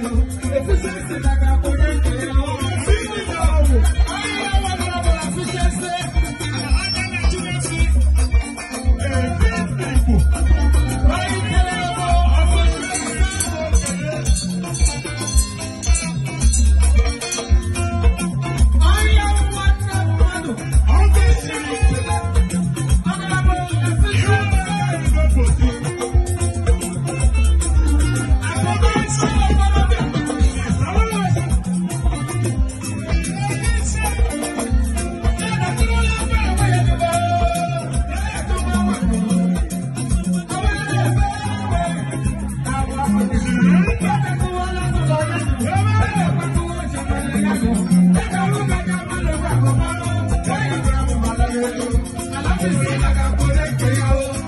It's a alábìsí àgàkọ́ lẹ́gbẹ̀ẹ́ o.